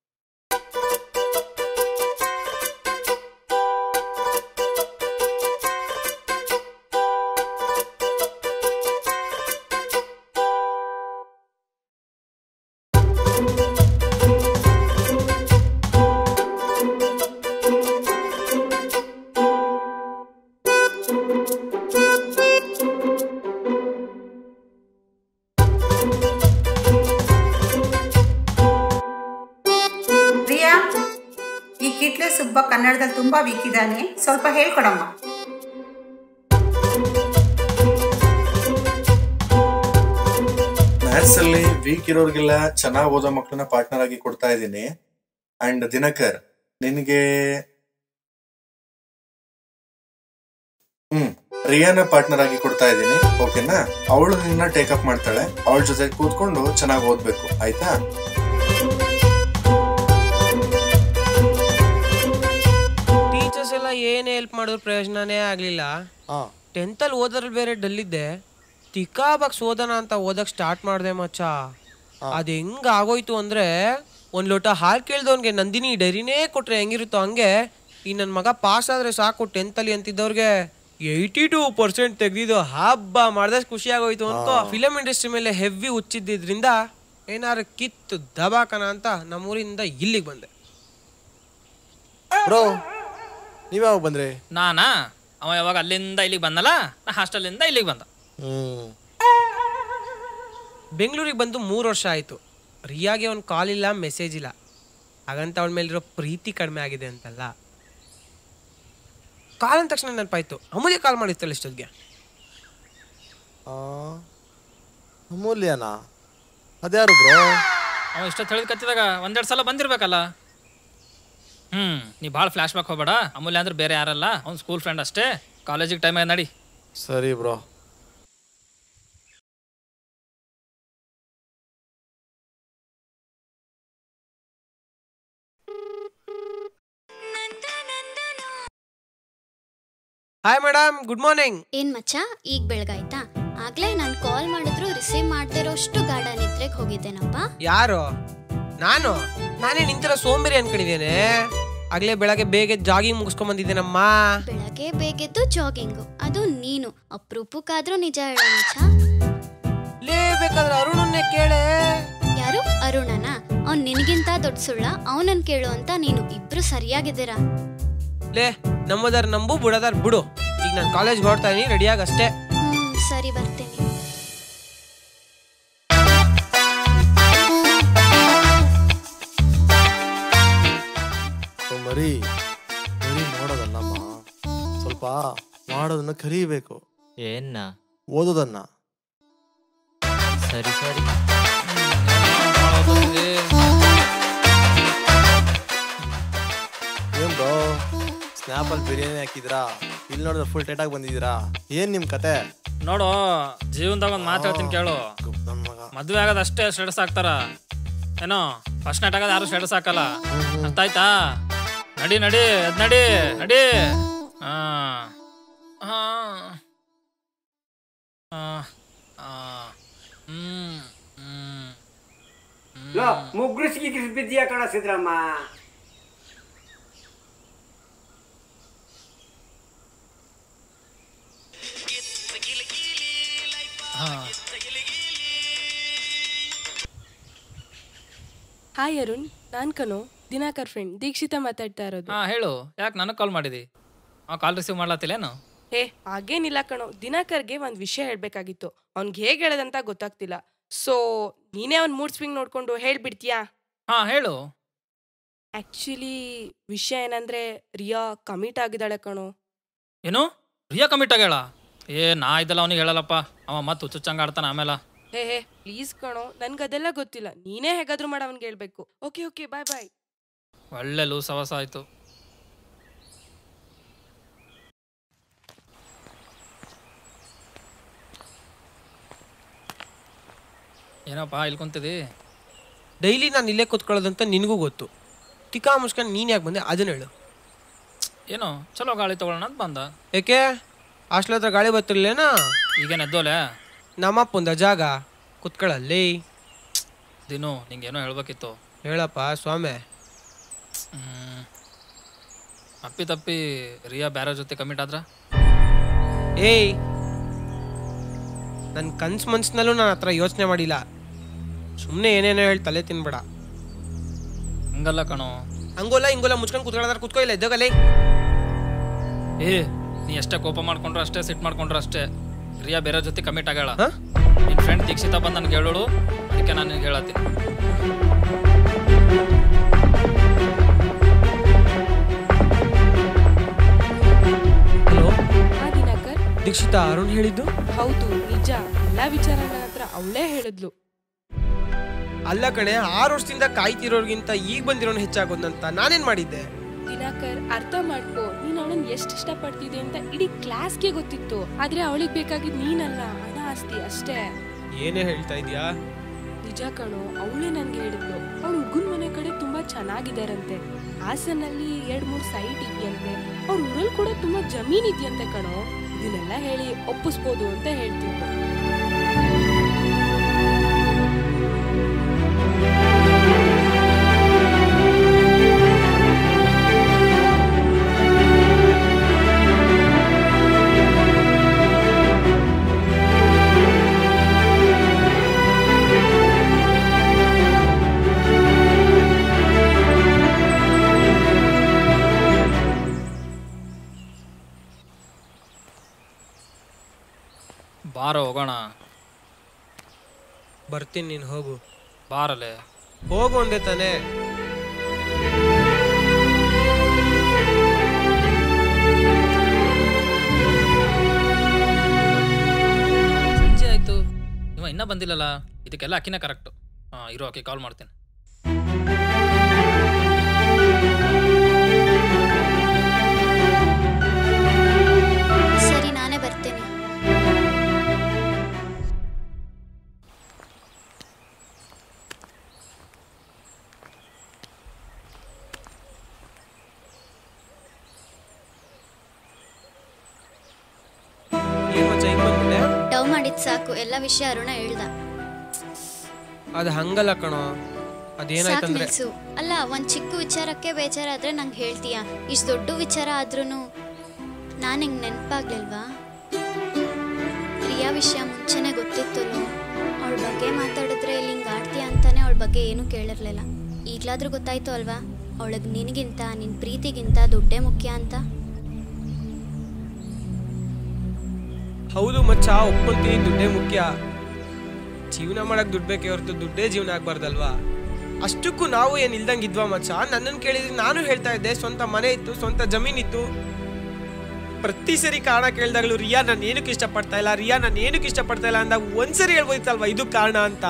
ತುಂಬಾ ವೀಕ್ ಇದ್ದಾನೆ ಸ್ವಲ್ಪ ಹೇಳ್ಕೊಡಮ್ಮ. ಮ್ಯಾಥ್ಸ್ ಅಲ್ಲಿ ವೀಕ್ ಇರೋರ್ಗೆಲ್ಲ ಚೆನ್ನಾಗಿ ಓದೋ ಮಕ್ಕಳನ್ನ ಪಾರ್ಟ್ನರ್ ಆಗಿ ಕೊಡ್ತಾ ಇದ್ದೀನಿ. ಅಂಡ್ ದಿನಕರ್, ನಿನಗೆ ಹ್ಮ್, ರಿಯಾನ ಪಾರ್ಟ್ನರ್ ಆಗಿ ಕೊಡ್ತಾ ಇದ್ದೀನಿ. ಓಕೆನಾ ಅವಳು ನಿನ್ನ ಟೇಕ್ ಅಪ್ ಮಾಡ್ತಾಳೆ. ಅವಳ ಜೊತೆ ಕೂತ್ಕೊಂಡು ಚೆನ್ನಾಗಿ ಓದ್ಬೇಕು. ಆಯ್ತಾ? ಏನೇ ಹೆಲ್ಪ್ ಮಾಡಿದ್ರು ಪ್ರಯೋಜನನೇ ಆಗಲಿಲ್ಲ. ಟೆಂತಲ್ಲಿ ಓದೋದ್ರಲ್ಲಿ ಬೇರೆ ಡಲ್ಲಿದ್ದೆ. ತಿಕ್ಕಾಬಕ್ಸ್ ಓದೋಣ ಅಂತ ಓದಕ್ಕೆ ಸ್ಟಾರ್ಟ್ ಮಾಡಿದೆ ಮಚ್ಚ. ಅದು ಹೆಂಗ ಆಗೋಯ್ತು ಅಂದ್ರೆ ಒಂದ್ ಲೋಟ ಹಾಲು ಕೇಳ್ದವನ್ಗೆ ನಂದಿನಿ ಡೈರಿನೇ ಕೊಟ್ರೆ ಹೆಂಗಿರುತ್ತೋ ಹಂಗೆ ಈ ನನ್ನ ಮಗ ಪಾಸ್ ಆದ್ರೆ ಸಾಕು ಟೆಂತಲ್ಲಿ ಅಂತಿದ್ದವ್ರಿಗೆ ಏಯ್ಟಿ ಟೂ ಪರ್ಸೆಂಟ್ ತೆಗ್ದಿದ್ದು ಹಬ್ಬ ಮಾಡಿದಷ್ಟು ಖುಷಿ ಆಗೋಯ್ತು ಅನ್ಕೋ ಫಿಲಮ್ ಇಂಡಸ್ಟ್ರಿ ಮೇಲೆ ಹೆವಿ ಹುಚ್ಚಿದ್ದಿದ್ರಿಂದ ಏನಾರ ಕಿತ್ತು ದಬಾಕನ ಅಂತ ನಮ್ಮೂರಿಂದ ಇಲ್ಲಿಗೆ ಬಂದೆ. ಬ್ರೋ ನೀವ್ಯಾವಾಗ ಬಂದ್ರಿ? ನಾನಾ? ಅವ ಯಾವಾಗ ಅಲ್ಲಿಂದ ಇಲ್ಲಿಗೆ ಬಂದಲ್ಲ? ನಾ ಹಾಸ್ಟೆಲಿಂದ ಇಲ್ಲಿಗೆ ಬಂದ. ಹ್ಮ್. ಬೆಂಗಳೂರಿಗೆ ಬಂದು ಮೂರು ವರ್ಷ ಆಯಿತು. ರಿಯಾಗೆ ಒಂದು ಕಾಲ್ ಇಲ್ಲ ಮೆಸೇಜ್ ಇಲ್ಲ. ಹಾಗಂತ ಅವನ ಮೇಲಿರೋ ಪ್ರೀತಿ ಕಡಿಮೆ ಆಗಿದೆ ಅಂತಲ್ಲ. ಕಾಲ್ ಅಂದ ತಕ್ಷಣ ನೆನಪಾಯ್ತು. ಅಮೂಲ್ಯ ಕಾಲ್ ಮಾಡಿತ್ತಲ್ಲ ಇಷ್ಟೊತ್ತಿಗೆ? ಆ, ಅಮೂಲ್ಯನಾ? ಅದ್ಯಾರು ಬ್ರೋ? ಅವ ಇಷ್ಟೊತ್ತು ಹೇಳಿದ ಕತ್ತಿದಾಗ ಒಂದೆರಡು ಸಲ ಬಂದಿರ್ಬೇಕಲ್ಲ? ಹ್ಮ್ ನೀ ಭಾಳ ಫ್ಲಾಶ್ ಬ್ಯಾಕ್ ಹೋಗ್ಬೇಡ. ಅಮೂಲ್ಯ ಅಂದ್ರೆ ಬೇರೆ ಯಾರಲ್ಲ ಅವ್ನು ಸ್ಕೂಲ್ ಫ್ರೆಂಡ್ ಅಷ್ಟೇ. ಕಾಲೇಜಿಗೆ ಟೈಮ್ ಆಯ್ತು ನಡಿ. ಸರಿ bro. Hi madam good morning ಏನ್ ಮಚ್ಚ? ಈಗ ಬೆಳಗಾಯ್ತಾ ಆಗ್ಲೇ ನಾನು ಕಾಲ್ ಮಾಡಿದ್ರು ರಿಸೀವ್ ಮಾಡ್ತಿರೋಷ್ಟು ಗಾರ್ಡನ್ ಇದ್ರೆ ನಿದ್ರೆಗೆ ಹೋಗಿದ್ದೇನಪ್ಪ. ಯಾರು? ನಾನು? ನಾನೇ ನಿಂತಿರೋ ಸೋಂಬೇರಿ ಅನ್ಕೊಂಡಿದ್ದೇನೆ. ಆಗ್ಲೇ ಬೆಳಗ್ಗೆ ಬೇಗ ಜಾಗಿಂಗ್ ಮುಗಿಸ್ಕೊಂಡ್ ಬಂದಿದ್ದೇನಮ್ಮ. ಬೆಳಗ್ಗೆ ಬೇಗೆದ್ದು ಜಾಗಿಂಗ್. ಅದು ನೀನು. ಅಪ್ರೂಪಕ್ಕಾದ್ರೂ ನಿಜ ಹೇಳು ಲೇ ಬೇಕಾದ್ರೆ ಅರುಣನ್ನೇ ಕೇಳೆ. ಯಾರು? ಅರುಣನ? ಅವ್ನ್ ನಿನಗಿಂತ ದೊಡ್ಡ ಸುಳ್ಳ. ಅವನನ್ ಕೇಳು ಅಂತ ನೀನು ಇಬ್ರು ಸರಿಯಾಗಿದ್ದೀರಾ? ಲೇ ನಮ್ಮದಾರ್ ನಂಬು ಬಿಡೋದಾರ್ ಬಿಡು. ಈಗ ನಾನು ಕಾಲೇಜ್ ಹೊರಡ್ತಾ ಇದೀನಿ ರೆಡಿಯಾಗಿ ಅಷ್ಟೇ. ಮರಿ ಬರೀ ನೋಡೋದಲ್ಲಮ್ಮ ಸ್ವಲ್ಪ ಮಾಡೋದನ್ನ ಕಲಿಬೇಕು ಏನ್ನ? ಓದೋದನ್ನ. ಸರಿ ಸರಿ. ಏನ್ ಬ್ರೋ ಸ್ನ್ಯಾಪಲ್ಲಿ ಬಿರಿಯಾನಿ ಹಾಕಿದ್ರಾ ಇಲ್ಲಿ ನೋಡಿದ್ರೆ ಫುಲ್ ಟೈಟಾಗಿ ಬಂದಿದ್ದೀರಾ? ಏನ್ ನಿಮ್ ಕತೆ? ನೋಡು ಜೀವನದಾಗ ಒಂದು ಮಾತು ಹೇಳ್ತೀನಿ ಕೇಳು. ನನ್ ಮಗ. ಮದ್ವೆ ಆಗೋದು ಅಷ್ಟೇ ಸ್ಟೇಟಸ್ ಹಾಕ್ತಾರ. ಏನೋ ಫಸ್ಟ್ ನೈಟ್ ಆಗೋದು ಯಾರು ಸ್ಟೇಟಸ್ ಹಾಕಲ್ಲ. ಅರ್ಥ ಆಯ್ತಾ? ನಡಿ ನಡಿ ಅದ್ ನಡಿ ನಡಿ. ಸಿದ್ರಮ್ಮ ಹಾ. ಹಾಯ್ ಅರುಣ್ ನಾನ್ ಕಣೋ. ದಿನಾಕರ್ ಫ್ರೆಂಡ್ ದೀಕ್ಷಿತ ಮಾತಾಡ್ತಾ ಇರೋದು. ಹಾ ಹೇಳು. ಯಾಕೆ ನನಗೆ ಕಾಲ್ ಮಾಡಿದಿ? ಆ ಕಾಲ್ ರಿಸೀವ್ ಮಾಡ್ಲತ್ತಿಲ್ಲೇನು? ಹೇ ಹಾಗೇನಿಲ್ಲ ಕಣೋ. ದಿನಾಕರ್ಗೆ ಒಂದು ವಿಷಯ ಹೇಳಬೇಕಾಗಿತ್ತು. ಅವ್ನಿಗೆ ಹೇಗೆ ಹೇಳೋದಂತ ಗೊತ್ತಾಗ್ತಿಲ್ಲ. ಸೊ ನೀನೇ ಅವ್ನ ಮೂಡ್ ಸ್ವಿಂಗ್ ನೋಡ್ಕೊಂಡು ಹೇಳ್ಬಿಡ್ತೀಯಾ? ಹಾ ಹೇಳು. ಆಕ್ಚುಲಿ ವಿಷಯ ಏನಂದ್ರೆ ರಿಯಾ ಕಮಿಟ್ ಆಗಿದ್ದಾಳೆ ಕಣೋ. ಏನು? ರಿಯಾ ಕಮಿಟ್ ಆಗ್ಯಾಳ? ಏ ನಾ ಇದೆಲ್ಲ ಅವನಿಗೆ ಹೇಳಲ್ಲಪ್ಪ. ಅವ ಮತ್ತೆ ಹುಚ್ಚುಚ್ಚಂಗ ಆಡ್ತಾನ ಆಮೇಲೆ. ಹೇ ಹೇ ಪ್ಲೀಸ್ ಕಣೋ. ನನ್ಗದೆಲ್ಲ ಗೊತ್ತಿಲ್ಲ. ನೀನೇ ಹೇಗಾದ್ರೂ ಮಾಡಿ ಅವ್ನಿಗೆ ಹೇಳಬೇಕು. ಓಕೆ ಓಕೆ ಬಾಯ್ ಬಾಯ್ ಒಳ್ಳೆ ಲೂಸ್ ಅವಸ ಆಯ್ತು. ಏನಪ್ಪ ಇಲ್ಲಿ ಕುಂತಿದಿ? ಡೈಲಿ ನಾನು ಇಲ್ಲೇ ಕೂತ್ಕೊಳ್ಳೋದಂತ ನಿನಗೂ ಗೊತ್ತು. ತಿಕಾ ಮುಷ್ಕೊಂಡು ನೀನು ಯಾಕೆ ಬಂದೆ ಅದನ್ನ ಹೇಳು. ಏನೋ ಚಲೋ ಗಾಳಿ ತಗೊಳ್ಳೋಣ ಅಂತ ಬಂದ. ಏಕೆ? ಹಾಸ್ಟೆಲ್ ಹತ್ರ ಗಾಳಿ ಬರ್ತಿರ್ಲೇನಾ ಈಗೇನು ಎದ್ದೋಲೆ ನಮ್ಮಪ್ಪಂದ ಜಾಗ ಕುತ್ಕೊಳ್ಳಲ್ಲಿ. ನಿಂಗೆ ಏನೋ ಹೇಳ್ಬೇಕಿತ್ತು. ಹೇಳಪ್ಪ ಸ್ವಾಮಿ. ಅಪ್ಪಿ ತಪ್ಪಿ ರಿಯಾ ಬ್ಯಾರ ಜೊತೆ ಕಮಿಟ್ ಆದ್ರ? ಏಯ್ ನನ್ನ ಕನ್ಸ್ ಮನ್ಸಿನಲ್ಲೂ ನಾನು ಹತ್ರ ಯೋಚನೆ ಮಾಡಿಲ್ಲ. ಸುಮ್ಮನೆ ಏನೇನೋ ಹೇಳಿ ತಲೆ ತಿನ್ಬೇಡ. ಹಂಗಲ್ಲ ಕಣೋ. ಹಂಗೋಲ್ಲ ಹಿಂಗೋಲ್ಲ ಮುಚ್ಕೊಂಡು ಕುತ್ಕೊಳ್ಳೋದಾರ ಕುತ್ಕೋ ಇಲ್ಲ ಎದ್ದೋಗಲೇ ಏ ನೀ ಎಷ್ಟೇ ಕೋಪ ಮಾಡ್ಕೊಂಡ್ರು ಅಷ್ಟೇ ಸಿಟ್ ಮಾಡ್ಕೊಂಡ್ರು ಅಷ್ಟೇ. ರಿಯಾ ಬೇರೆ ಜೊತೆ ಕಮಿಟ್ ಆಗ್ಯಾಳ. ನಿನ್ನ ನಿನ್ ಫ್ರೆಂಡ್ ದೀಕ್ಷಿತ ಬಂದು ನನಗೆ ಹೇಳೋಳು ಅದಕ್ಕೆ ನಾನು ಹೇಳತ್ತೀನಿ. ದೀಕ್ಷಿತಾ ಅರುಣ್ ಹೇಳಿದ್ದು? ಹೌದು ನಿಜ. ಎಲ್ಲ ವಿಚಾರ ನನ್ನ ಹತ್ರ ಅವಳೇ ಹೇಳಿದ್ಲು. ಅಲ್ಲ ಕಣೆ ಆರು ವರ್ಷದಿಂದ ಕಾಯ್ತಿರೋರ್ಗಿಂತ ಈಗ ಬಂದಿರೋನು ಹೆಚ್ಚಾಗೋದಂತ ನಾನೇನ್ ಮಾಡಿದ್ದೆ? ದಿನಾಕರ್ ಅರ್ಥ ಮಾಡ್ಕೋ. ನೀನ್ ಅವಳನ್ನ ಎಷ್ಟು ಪಡ್ತಿದೆ ಅಂತ ಇಡೀ ಕ್ಲಾಸ್ಗೆ ಗೊತ್ತಿತ್ತು. ಆದ್ರೆ ಅವಳಿಗೆ ಬೇಕಾಗಿದ್ ನೀನಲ್ಲ ಹಣ ಆಸ್ತಿ ಅಷ್ಟೇ. ಏನೇ ಹೇಳ್ತಾ ಇದೀಯಾ? ನಿಜ ಕಣೋ ಅವಳೇ ನನ್ಗೆ ಹೇಳಿದ್ಲು. ಅವ್ಳ ಹುಡುಗನ ಮನೆ ಕಡೆ ತುಂಬಾ ಚೆನ್ನಾಗಿದಾರಂತೆ ಹಾಸನಲ್ಲಿ ಎರಡ್ ಮೂರ್ ಸೈಟ್ ಇದೆಯಂತೆ. ಅವ್ರ ಊರಲ್ಲಿ ಕೂಡ ತುಂಬಾ ಜಮೀನ್ ಇದೆಯಂತೆ ಕಣೋ. ಇದನ್ನೆಲ್ಲ ಹೇಳಿ ಒಪ್ಪಿಸ್ಬೋದು ಅಂತ ಹೇಳ್ತಿದ್ರು ಬರ್ತೀನಿ ನೀನು ಹೋಗು. ಬಾರಲೆ. ಹೋಗು ಅಂದೆ ತಾನೆ. ಸಂಜೆ ಆಯ್ತು. ಇವ ಇನ್ನೂ ಬಂದಿಲ್ಲಲ್ಲ? ಇದಕ್ಕೆಲ್ಲ ಅಕ್ಕಿನೇ ಕರೆಕ್ಟು ಹಾಂ, ಇರೋ ಕಾಲ್ ಮಾಡ್ತೀನಿ. ಎಲ್ಲ ವಿಷಯ ಅರುಣ ಹೇಳ್ದ. ಅದು ಹಂಗಲ್ಲ ಕಣೋ. ಅದೇನಾಯ್ತಂದ್ರೆ ಅಲ್ಲ ಒಂದ್ ಚಿಕ್ಕ ವಿಚಾರಕ್ಕೆ ಬೇಜಾರಾದ್ರೆ ನಂಗೆ ಹೇಳ್ತೀಯ? ಇಷ್ಟು ದೊಡ್ಡ ವಿಚಾರ ಆದ್ರೂ ನಾನು ಹಿಂಗೆ ನೆನಪಾಗ್ಲಿಲ್ವಾ? ಪ್ರಿಯಾ ವಿಷಯ ಮುಂಚೆನೆ ಗೊತ್ತಿತ್ತು ಅವಳ ಬಗ್ಗೆ ಮಾತಾಡಿದ್ರೆ ಇಲ್ಲಿ ಹಿಂಗೆ ಆಡ್ತೀಯ ಅಂತಾನೆ ಅವಳ ಬಗ್ಗೆ ಏನೂ ಕೇಳಿರ್ಲಿಲ್ಲ. ಈಗಲಾದ್ರೂ ಗೊತ್ತಾಯ್ತು ಅಲ್ವಾ? ಅವಳಿಗೆ ನಿನಗಿಂತ ನಿನ್ನ ಪ್ರೀತಿಗಿಂತ ದುಡ್ಡೇ ಮುಖ್ಯ ಅಂತ. ಹೌದು ಮಚ್ಚ, ಒಪ್ಕೊಳ್ತೀನಿ, ದುಡ್ಡೇ ಮುಖ್ಯ. ಜೀವನ ಮಾಡಕ್ ದುಡ್ಡು ಬೇಕೇ ಹೊರತು ದುಡ್ಡೇ ಜೀವನ ಆಗ್ಬಾರ್ದಲ್ವಾ? ಅಷ್ಟಕ್ಕೂ ನಾವು ಏನು ಇಲ್ದಂಗ್ ಇದ್ವಾ ಮಚ್ಚ? ನನ್ನನ್ನು ಕೇಳಿದ್ರೆ ನಾನು ಹೇಳ್ತಾ ಇದ್ದೆ, ಸ್ವಂತ ಮನೆ ಇತ್ತು, ಸ್ವಂತ ಜಮೀನ್ ಇತ್ತು. ಪ್ರತಿ ಸರಿ ಕಾರಣ ಕೇಳಿದಾಗಲೂ ರಿಯಾ ನಾನು ಏನಕ್ಕೆ ಇಷ್ಟಪಡ್ತಾ ಇಲ್ಲ, ರಿಯಾ ನಾನು ಏನಕ್ಕೆ ಇಷ್ಟಪಡ್ತಾ ಇಲ್ಲ ಅಂದಾಗ ಒಂದ್ಸರಿ ಹೇಳ್ಬೋದಿತ್ತಲ್ವಾ ಇದು ಕಾರಣ ಅಂತ?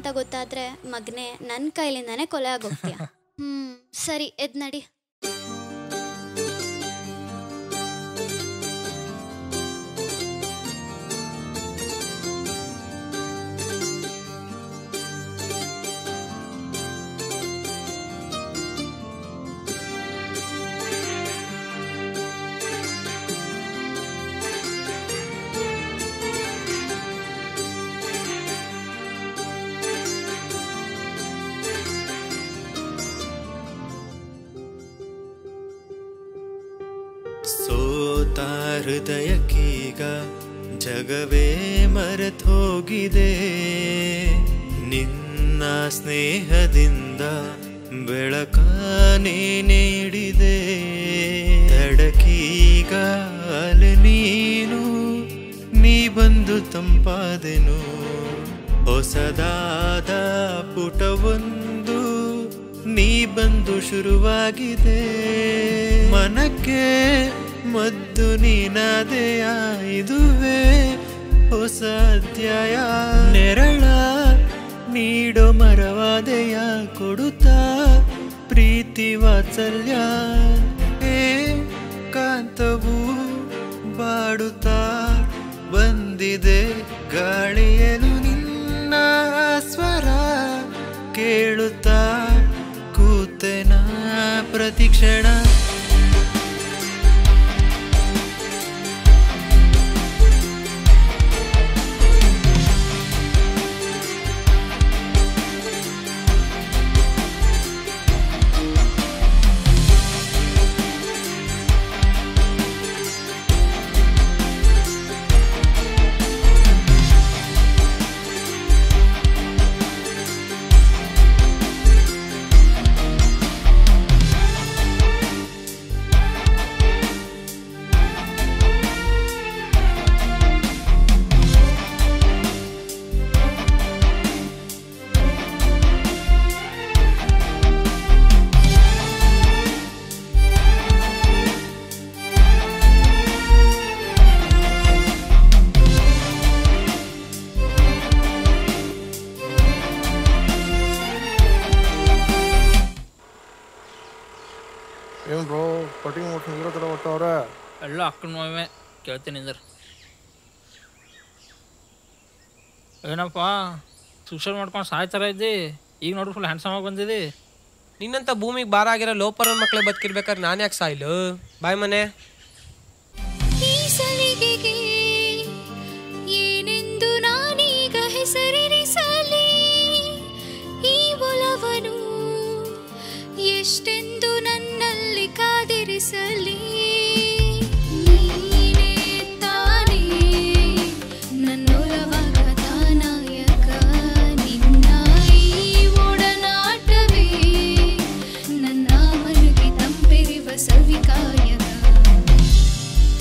ಅಂತ ಗೊತ್ತಾದ್ರೆ ಮಗನೇ ನನ್ನ ಕೈಲಿಂದಾನೇ ಕೊಲೆ ಆಗೋಗ್ತೀಯ. ಹ್ಮ್ ಸರಿ ಎದ್ ನಡಿ ಸೋತ ಹೃದಯಕ್ಕೀಗ ಜಗವೇ ಮರೆತೋಗಿದೆ. ನಿನ್ನ ಸ್ನೇಹದಿಂದ ಬೆಳಕ ನೀಡಿದೆ. ತಡಕೀಗ ನೀನು, ನೀ ಬಂದು ತಂಪಾದೆನು. ಹೊಸದಾದ ಪುಟವೊಂದು ನೀ ಬಂದು ಶುರುವಾಗಿದೆ. ಮನಕ್ಕೆ ಮದ್ದು ನೀನಾದೆಯ ಇದುವೇ ಹೊಸ ಅಧ್ಯಾಯ ನೆರಳ ನೀಡೋ ಮರವಾದೆಯ ಕೊಡುತ್ತಾ ಪ್ರೀತಿ ವಾತ್ಸಲ್ಯ ಏ ಕಾಂತವು ಬಾಡುತ್ತಾ ಬಂದಿದೆ ಗಾಳಿಯಲು ನಿನ್ನ ಸ್ವರ ಕೇಳುತ್ತಾ ಕೂತೆನ ಪ್ರತಿಕ್ಷಣ? ಕೇಳ್ತೀನಿ ಅಂದ್ರೆ. ಏನಪ್ಪ ಸೂಸೈಡ್ ಮಾಡ್ಕೊಂಡು ಸಾಯ್ತಾರ ಇದ್ದಿ? ಈಗ ನೋಡ್ರಿ ಫುಲ್ ಹ್ಯಾಂಡ್ಸಮ್ ಆಗಿ ಬಂದಿದ್ದಿ ನಿನ್ನಂತ ಭೂಮಿಗೆ ಬಾರ ಆಗಿರೋ ಲೋಪರ ಮಕ್ಳೆ ಬದುಕಿರ್ಬೇಕಾದ್ರೆ ನಾನು ಯಾಕೆ ಸಾಯ್ಲು? ಬಾಯ್ ಮನೆ.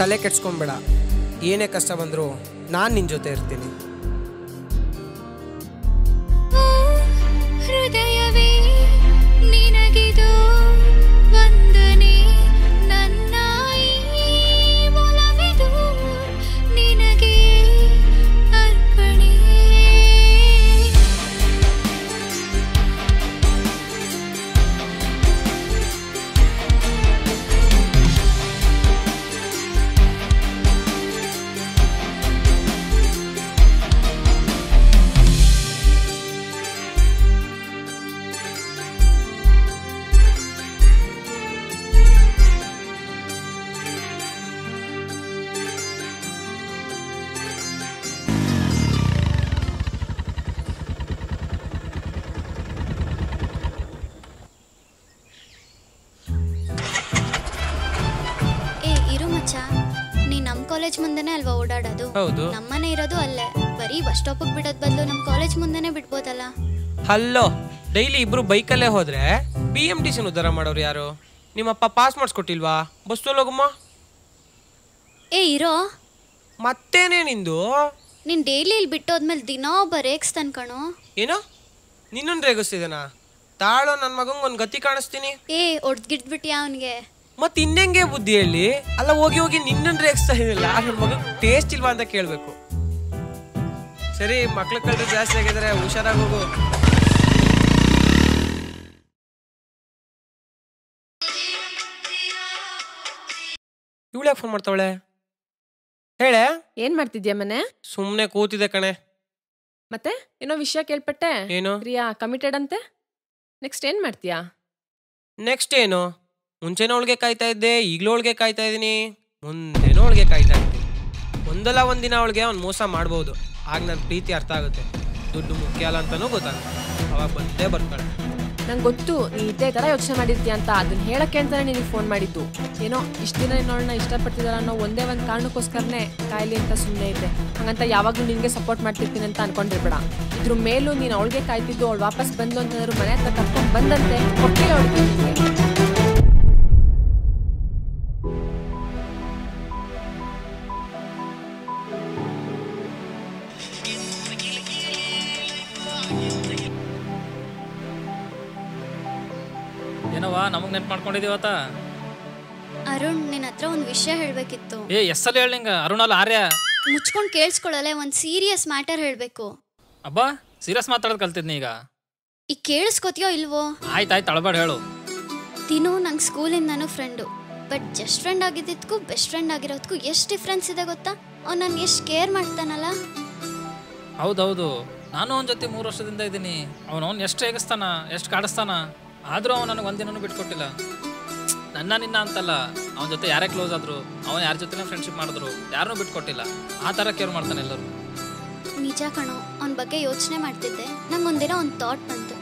ತಲೆ ಕೆಡ್ಸ್ಕೊಂಬೇಡ ಏನೇ ಕಷ್ಟ ಬಂದರೂ ನಾನು ನಿನ್ನ ಜೊತೆ ಇರ್ತೀನಿ. ಹೃದಯವೇ ಅಲ್ವಾ ಓಡಾಡೋದು? ಹೌದು. ನಮ್ಮನೆ ಇರೋದು ಅಲ್ಲೇ. ಬರೀ ಬಸ್ ಸ್ಟಾಪಿಗೆ ಬಿಡೋದ್ ಬದಲು ನಮ್ಮ ಕಾಲೇಜ್ ಮುಂದೆನೇ ಬಿಡ್ಬೋದಲ್ಲ? ಹಲ್ಲೋ ಡೈಲಿ ಇಬ್ರು ಬೈಕಲ್ಲೇ ಹೋದ್ರೆ ಬಿ ಎಂ ಟಿ ಸಿನ ಉದ್ಧಾರ ಮಾಡೋರು ಯಾರು? ನಿಮ್ಮಪ್ಪ ಪಾಸ್ ಮಾಡಿಸ್ಕೊಟ್ಟಿಲ್ವಾ? ಬಸ್ ಹೋಗಮ್ಮ. ಏ ಇರೋ. ಮತ್ತೇನೇ ನಿಂದು? ನೀನ್ ಡೈಲಿ ಇಲ್ಲಿ ಬಿಟ್ಟೋದ್ಮೇಲೆ ದಿನಾ ಒಬ್ಬ ರೇಗ್ಸ್ ಕಣೋ. ಏನು? ನಿನ್ನ ರೇಗಿಸ್ತಿದ್ದಾನ? ತಾಳೋ ನನ್ನ ಮಗಂಗೆ ಒಂದು ಗತಿ ಕಾಣಿಸ್ತೀನಿ. ಏ ಒಡ್ಗಿಡ್ಬಿಟ್ಯಾ ಅವನಿಗೆ? ಮತ್ತೆ ಇನ್ನೆಂಗೆ ಬುದ್ಧಿ ಹೇಳಿ? ಅಲ್ಲ ಹೋಗಿ ಹೋಗಿ ನಿನ್ನನ್ನು ರೇಗಿಸ್ತಾ ಇದಿಲ್ಲ ನನ್ನ ಮಗ ಟೇಸ್ಟ್ ಇಲ್ವಾ ಅಂತ ಕೇಳಬೇಕು. ಸರಿ ಮಕ್ಳು ಕಳ್ರು ಜಾಸ್ತಿ ಆಗಿದ್ರೆ ಹುಷಾರಾಗಿ ಹೋಗು. ಇವಳು ಯಾಕೆ ಫೋನ್ ಮಾಡ್ತಾವಳೆ? ಹೇಳೆ? ಏನ್ ಮಾಡ್ತಿದ್ಯಾ ಮನೆ? ಸುಮ್ಮನೆ ಕೂತಿದೆ ಕಣೆ. ಮತ್ತೆ? ಏನೋ ವಿಷಯ ಕೇಳ್ಪಟ್ಟೆ? ಏನು? ಪ್ರಿಯಾ ಕಮಿಟೆಡ್ ಅಂತೆ? ನೆಕ್ಸ್ಟ್ ಏನ್ ಮಾಡ್ತೀಯಾ? ನೆಕ್ಸ್ಟ್ ಏನು? ಮುಂಚೆನೂ ಅವಳಿಗೆ ಕಾಯ್ತಾ ಇದ್ದೆ ಈಗಲೂ ಅವಳಿಗೆ ಕಾಯ್ತಾ ಇದ್ದೀನಿ. ಮುಂದೆನೂ ಅವಳಿಗೆ ಕಾಯ್ತಾ ಇದ್ದೀನಿ ಒಂದಲ್ಲ ಒಂದಿನ ಅವಳಿಗೆ ಅವ್ನು ಮೋಸ ಮಾಡ್ಬೋದು. ಆಗ ನನ್ನ ಪ್ರೀತಿ ಅರ್ಥ ಆಗುತ್ತೆ. ದುಡ್ಡು ಮುಖ್ಯ ಅಲ್ಲ ಅಂತಲೂ ಗೊತ್ತಾಗ ಅವಾಗ ಬಂದೇ ಬರ್ತಾಳೆ. ನಂಗೆ ಗೊತ್ತು, ನೀ ಇದೇ ಥರ ಯೋಚನೆ ಮಾಡಿರ್ತೀಯ ಅಂತ. ಅದನ್ನ ಹೇಳಕ್ಕೆ ಅಂತಲೇ ನಿನಗೆ ಫೋನ್ ಮಾಡಿದ್ದು. ಏನೋ ಇಷ್ಟು ದಿನ ಇನ್ನೊಳನ್ನ ಇಷ್ಟಪಡ್ತಿದಾರ ಅನ್ನೋ ಒಂದೇ ಒಂದು ಕಾರಣಕ್ಕೋಸ್ಕರನೇ ಕಾಯಿಲೆ ಅಂತ ಸುಮ್ಮನೆ ಇದ್ದೆ. ಹಾಗಂತ ಯಾವಾಗಲೂ ನಿನಗೆ ಸಪೋರ್ಟ್ ಮಾಡ್ತಿರ್ತೀನಿ ಅಂತ ಅನ್ಕೊಂಡಿರ್ಬೇಡ. ಇದ್ರ ಮೇಲೂ ನೀನು ಅವಳಿಗೆ ಕಾಯ್ತಿದ್ದು, ಅವಳು ವಾಪಸ್ ಬಂದು ಅಂತಂದ್ರೆ ಮನೆ ಹತ್ರ ಕರ್ಕೊಂಡು ಬಂದಂತೆ ಕೊಟ್ಟಿಗೆ ಅವಳಿಗೆ ನೆನ್ಪು ಅರುಣ್ ನಿನ್ನ ಹತ್ರ ಒಂದು ವಿಷಯ ಹೇಳಬೇಕಿತ್ತು. ಏ ಎಸ್ಸಲ್ಲಿ ಹೇಳಿಂಗ ಅಲ್ಲ ಆರ್ಯ. ಮುಚ್ಕೊಂಡು ಕೇಳಿಸ್ಕೊಳ್ಳಲೆ ಒಂದು ಸೀರಿಯಸ್ ಮ್ಯಾಟರ್ ಹೇಳಬೇಕು. ಅಬ್ಬಾ ಸೀರಿಯಸ್ ಮಾತಾಡೋದು ಕಲ್ತಿದ್ನಿ ಈಗ. ಈಗ ಕೇಳಿಸ್ಕೊತೀಯೋ ಇಲ್ವೋ? ಆಯ್ತಾಯ್ತು ತಳಬೇಡ ಹೇಳು. ತಿನ್ನು ನಂಗೆ ಸ್ಕೂಲಿಂದನೂ ಫ್ರೆಂಡು ಬಟ್ ಜಸ್ಟ್ ಫ್ರೆಂಡ್ ಆಗಿದ್ದಕ್ಕೂ ಬೆಸ್ಟ್ ಫ್ರೆಂಡ್ ಆಗಿರೋದಕ್ಕೂ ಎಷ್ಟು ಡಿಫ್ರೆನ್ಸ್ ಇದೆ ಗೊತ್ತಾ? ಅವ್ನು ನಾನು ಎಷ್ಟು ಕೇರ್ ಮಾಡ್ತಾನಲ್ಲ? ಹೌದೌದು. ನಾನು ಅವನ ಜೊತೆ ಮೂರು ವರ್ಷದಿಂದ ಇದ್ದೀನಿ. ಅವನು ಅವ್ನು ಎಷ್ಟು ಹೇಗಿಸ್ತಾನ ಎಷ್ಟು ಕಾಡಿಸ್ತಾನ? ಆದರೂ ಅವನು ನನಗೆ ಒಂದಿನೂ ಬಿಟ್ಕೊಟ್ಟಿಲ್ಲ. ನನ್ನ ನಿನ್ನ ಅಂತಲ್ಲ. ಅವನ ಜೊತೆ ಯಾರೇ ಕ್ಲೋಸ್ ಆದ್ರು ಅವನು ಯಾರ ಜೊತೆ ಫ್ರೆಂಡ್ಶಿಪ್ ಮಾಡಿದ್ರು ಯಾರನ್ನೂ ಬಿಟ್ಕೊಟ್ಟಿಲ್ಲ. ಆ ಥರ ಕೇರ್ ಮಾಡ್ತಾನೆ ಎಲ್ಲರೂ. ನಿಜ ಕಣೋ ಅವನ ಬಗ್ಗೆ ಯೋಚನೆ ಮಾಡ್ತಿದ್ದೆ. ನಂಗೊಂದಿನ ಒಂದು ಥಾಟ್ ಬಂತು.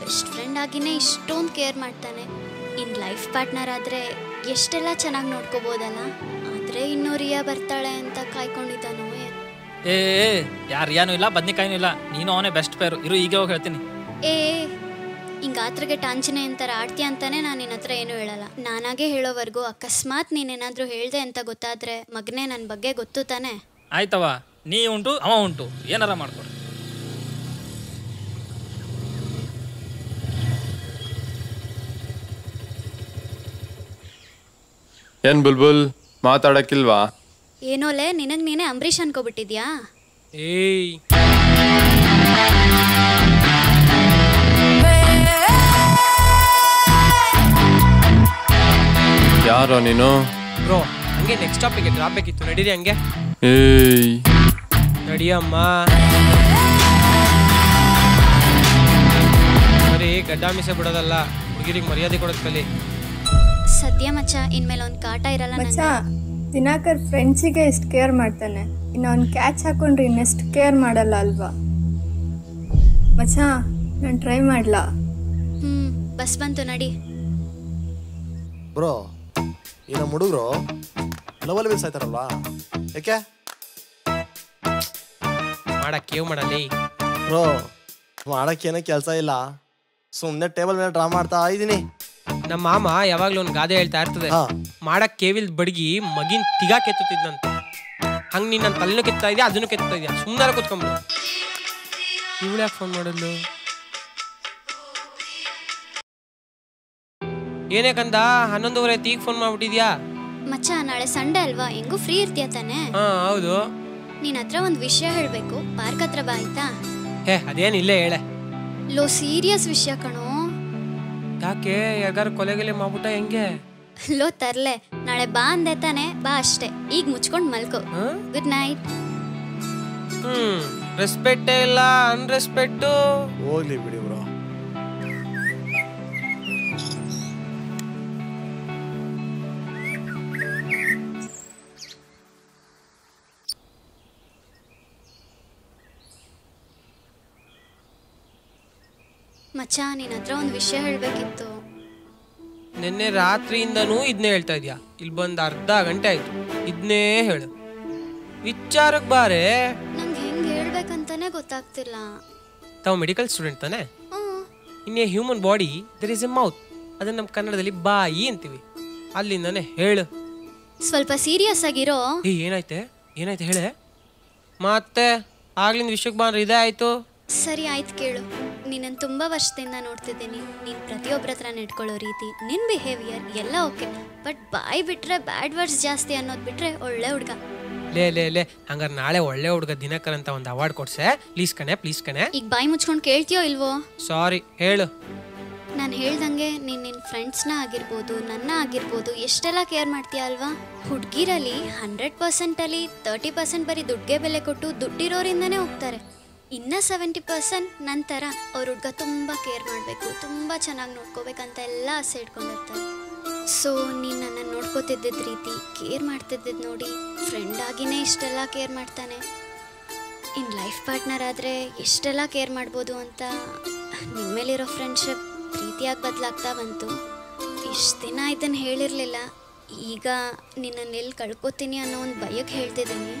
ಬೆಸ್ಟ್ ಫ್ರೆಂಡ್ ಆಗಿನೇ ಇಷ್ಟೊಂದು ಕೇರ್ ಮಾಡ್ತಾನೆ. ಇನ್ ಲೈಫ್ ಪಾರ್ಟ್ನರ್ ಆದರೆ ಎಷ್ಟೆಲ್ಲ ಚೆನ್ನಾಗಿ ನೋಡ್ಕೋಬೋದಲ್ಲ ಆದರೆ ಇನ್ನೂ ರಿಯಾ ಬರ್ತಾಳೆ ಅಂತ ಕಾಯ್ಕೊಂಡಿದ್ದಾನೋ ಏ ಯಾರು ರಿಯಾನು ಇಲ್ಲ ಬದ್ನಿಕಾಯಿನೂ ಇಲ್ಲ. ನೀನು ಅವನೇ ಬೆಸ್ಟ್ ಪೇರು ಇರು ಈಗ ಹೋಗಿ ಹೇಳ್ತೀನಿ. ಏ ಹಿಂಗೆ ಗಾತ್ರಕ್ಕೆ ಟಾಂಚನೆ ಅಂತಾರೆ ಆಡ್ತೀಯ ಅಂತಾನೆ ನಾನು ನಿನ್ನ ಹತ್ರ ಏನು ಹೇಳಲ್ಲ. ನಾನಾಗೆ ಹೇಳೋವರೆಗೂ ಅಕಸ್ಮಾತ್ ನೀನೇನಾದ್ರೂ ಹೇಳ್ದೆ ಅಂತ ಗೊತ್ತಾದ್ರೆ ಮಗನೇ ನನ್ನ ಬಗ್ಗೆ ಗೊತ್ತು ತಾನೆ? ಆಯ್ತವ ನೀ ಉಂಟು ಅವ ಉಂಟು ಏನಾರ ಮಾಡ್ಕೊಡು ಏನ್ ಬುಲ್ಬುಲ್ ಮಾತಾಡಕ್ಕಿಲ್ವಾ? ಏನೋಲೆ ನಿನಗ್ ನೀನೆ ಅಂಬರೀಷ್ ಅನ್ಕೋಬಿಟ್ಟಿದ್ಯಾ? ಏಯ್. ಯಾರೋ ನೀನು? ಬ್ರೋ ಹಂಗೆ ನೆಕ್ಸ್ಟ್ ಟಾಪಿಗೆ ಡ್ರಾಪ್ ಬೇಕಿತ್ತು. ನಡೀರಿ ಹಂಗೆ. ಏಯ್. ನಡಿಯಮ್ಮ. ಬರೀ ಗಡ್ಡ ಮೀಸೆ ಬಿಡೋದಲ್ಲ. ಹುಡುಗಿರಿಗೆ ಮರ್ಯಾದೆ ಕೊಡೋದ್ ಕಲಿ. ಸದ್ಯ ಮಚ್ಚ ಇನ್ಮೇಲೆ ಒಂದು ಕಾಟ ಇರಲ್ಲ ಮಚ್ಚ ದಿನಾಕರ್ ಫ್ರೆಂಡ್ಸಿಗೆ ಎಷ್ಟು ಕೇರ್ ಮಾಡ್ತಾನೆ. ಇನ್ನು ಅವ್ನು ಕ್ಯಾಚ್ ಹಾಕೊಂಡ್ರೆ ಇನ್ನೆಷ್ಟು ಕೇರ್ ಮಾಡಲ್ಲ ಅಲ್ವಾ? ಮಚ್ಚ ನಾನು ಟ್ರೈ ಮಾಡ್ಲಾ? ಹ್ಞೂ ಬಸ್ ಬಂತು ನಡಿ. ಬ್ರೋ ಈ ನಮ್ಮ ಹುಡುಗರು ಲವಲ್ ಮಿಸ್ ಆಯ್ತಾರಲ್ವಾ ಯಾಕೆ? ಮಾಡಕ್ಕೆ ಕೇವ್ ಮಾಡಲಿ? ಬ್ರೋ ಮಾಡಕ್ಕೇನೋ ಕೆಲಸ ಇಲ್ಲ. ಸುಮ್ಮನೆ ಟೇಬಲ್ ಮೇಲೆ ಡ್ರಾ ಮಾಡ್ತಾ ಇದ್ದೀನಿ ನಮ್ಮ ಮಾಮ ಯಾವಾಗ್ಲೂ ಒಂದು ಗಾದೆ ಹೇಳ್ತಾ ಇರ್ತದೆ. ಮಾಡಕ್ ಕೇವಿಲ್ ಬಡ್ಗಿ ಮಗಿನ್ ತಿಗಾ ಕೆತ್ತುತ್ತಿದ್ದಂತ ಹಂಗ್ ನೀನ್ ನನ್ನ ತಲೆನೂ ಕೆತ್ತಾ ಇದೆಯಾ ಅದನ್ನು ಕೆತ್ತಾ ಇದೆಯಾ? ಸುಮ್ಮನೆ ಕೂತ್ಕೊಂಡ್ಬಿಡು. ಇವಳು ಯಾಕೆ ಫೋನ್ ಮಾಡಿದ್ಲು ಏನೇ ಕಂದ ಹನ್ನೊಂದುವರೆ ತೀಗ್ ಫೋನ್ ಮಾಡ್ಬಿಟ್ಟಿದ್ಯಾ? ಮಚ್ಚ ನಾಳೆ ಸಂಡೆ ಅಲ್ವಾ? ಹೆಂಗೂ ಫ್ರೀ ಇರ್ತೀಯ ತಾನೆ? ಹಾ ಹೌದು. ನಿನ್ ಹತ್ರ ಒಂದು ವಿಷಯ ಹೇಳಬೇಕು. ಪಾರ್ಕ್ ಹತ್ರ ಬಾ ಆಯ್ತಾ? ಹೇ ಅದೇನ್ ಇಲ್ಲೇ ಹೇಳೆ. ಲೋ ಸೀರಿಯಸ್ ವಿಷಯ ಕಣೋ. ಯಾಕೆ ಯಾರು ಕೊಲೆಗೆಲೆ ಮಾಡ್ಬಿಟ್ಟ ಹೆಂಗೆ? ಲೋ ತರ್ಲೆ. ನಾಳೆ ಬಾ ಅಂದೆ ತಾನೆ. ಬಾ ಅಷ್ಟೇ. ಈಗ ಮುಚ್ಕೊಂಡ್ ಮಲ್ಕೋ. ಗುಡ್ ನೈಟ್ ಹ್ಮ್ ರೆಸ್ಪೆಕ್ಟೇ ಇಲ್ಲ ಅನ್ರೆಸ್ಪೆಕ್ಟು ಹೋಗ್ಲಿ ಬಿಡಿ ಮಚ್ಚ ನಿನ್ನ ಹತ್ರ ಒಂದು ವಿಷಯ ಹೇಳಬೇಕಿತ್ತು. ನಿನ್ನೆ ರಾತ್ರಿಯಿಂದನೂ ಇದನ್ನೇ ಹೇಳ್ತಾ ಇದ್ಯಾ? ಇಲ್ಲಿ ಬಂದು ಅರ್ಧ ಗಂಟೆ ಆಯ್ತು. ಇದನ್ನೇ ಹೇಳು. ವಿಚಾರಕ್ಕೆ ಬಾರೆ? ನಂಗೆ ಹೆಂಗೆ ಹೇಳ್ಬೇಕಂತಾನೆ ಗೊತ್ತಾಗ್ತಿಲ್ಲ. ತಾವು ಮೆಡಿಕಲ್ ಸ್ಟೂಡೆಂಟ್ ತಾನೆ? In a human body there is a mouth ಅದನ್ನ ನಮ್ಮ ಕನ್ನಡದಲ್ಲಿ ಬಾಯಿ ಅಂತೀವಿ. ಅಲ್ಲಿಂದನೇ ಹೇಳು. ಸ್ವಲ್ಪ ಸೀರಿಯಸ್ ಆಗಿರೋ. ಏ ಏನಾಯ್ತೆ? ಏನಾಯ್ತು ಹೇಳೆ? ಮತ್ತೆ ಆಗ್ಲಿಂದ ವಿಷಯಕ್ಕೆ ಬಾಂದ್ರೆ ಇದೇ ಆಯ್ತು. ಸರಿ ಆಯ್ತು ಕೇಳು. ನಿನ್ನನ್ನು ತುಂಬ ವರ್ಷದಿಂದ ನೋಡ್ತಿದ್ದೀನಿ. ನೀನು ಪ್ರತಿಯೊಬ್ಬರ ಹತ್ರ ನೆಟ್ಕೊಳ್ಳೋ ರೀತಿ ನಿನ್ನ ಬಿಹೇವಿಯರ್ ಎಲ್ಲ ಓಕೆ ಬಟ್ ಬಾಯ್ ಬಿಟ್ಟರೆ ಬ್ಯಾಡ್ ವರ್ಡ್ಸ್ ಜಾಸ್ತಿ ಅನ್ನೋದು ಬಿಟ್ಟರೆ ಒಳ್ಳೆ ಹುಡುಗ. ಲೇ ಲೇ ಲೇ ಹಂಗಾರೆ ನಾಳೆ ಒಳ್ಳೆ ಹುಡುಗ ದಿನಕರ್ ಅಂತ ಒಂದು ಅವಾರ್ಡ್ ಕೊಡ್ಸೆ. ಪ್ಲೀಸ್ ಕಣೆ ಪ್ಲೀಸ್ ಕಣೆ. ಈಗ ಬಾಯಿ ಮುಚ್ಕೊಂಡು ಕೇಳ್ತೀಯೋ ಇಲ್ವೋ? ಸಾರಿ ಹೇಳು. ನಾನು ಹೇಳ್ದಂಗೆ ನೀನು ನಿನ್ನ ಫ್ರೆಂಡ್ಸ್ನ ಆಗಿರ್ಬೋದು ನನ್ನ ಆಗಿರ್ಬೋದು ಎಷ್ಟೆಲ್ಲ ಕೇರ್ ಮಾಡ್ತೀಯ ಅಲ್ವಾ? ಹುಡುಗಿರಲ್ಲಿ ಹಂಡ್ರೆಡ್ ಪರ್ಸೆಂಟಲ್ಲಿ ತರ್ಟಿ ಪರ್ಸೆಂಟ್ ಬರೀ ದುಡ್ಡಿಗೆ ಬೆಲೆ ಕೊಟ್ಟು ದುಡ್ಡಿರೋರಿಂದನೇ ಹೋಗ್ತಾರೆ. ಇನ್ನು ಸೆವೆಂಟಿ ಪರ್ಸೆಂಟ್ ನಂತರ ಅವ್ರ ಹುಡ್ಗ ತುಂಬ ಕೇರ್ ಮಾಡಬೇಕು, ತುಂಬ ಚೆನ್ನಾಗಿ ನೋಡ್ಕೋಬೇಕಂತ ಎಲ್ಲ ಆಸೆ ಇಟ್ಕೊಂಡಿರ್ತಾರೆ ಸೊ ನೀನು ನನ್ನ ನೋಡ್ಕೋತಿದ್ದಿದ್ದ ರೀತಿ ಕೇರ್ ಮಾಡ್ತಿದ್ದಿದ್ದು ನೋಡಿ ಫ್ರೆಂಡ್ ಆಗಿನೇ ಇಷ್ಟೆಲ್ಲ ಕೇರ್ ಮಾಡ್ತಾನೆ. ಇನ್ ಲೈಫ್ ಪಾರ್ಟ್ನರ್ ಆದರೆ ಎಷ್ಟೆಲ್ಲ ಕೇರ್ ಮಾಡ್ಬೋದು ಅಂತ ನಿಮ್ಮ ಮೇಲಿರೋ ಫ್ರೆಂಡ್ಶಿಪ್ ಪ್ರೀತಿಯಾಗಿ ಬದಲಾಗ್ತಾ ಬಂತು. ಇಷ್ಟು ದಿನ ಇದನ್ನು ಹೇಳಿರಲಿಲ್ಲ. ಈಗ ನಿನ್ನನ್ನು ಎಲ್ಲಿ ಕಳ್ಕೊತೀನಿ ಅನ್ನೋ ಒಂದು ಭಯಕ್ಕೆ ಹೇಳ್ತಿದ್ದೀನಿ.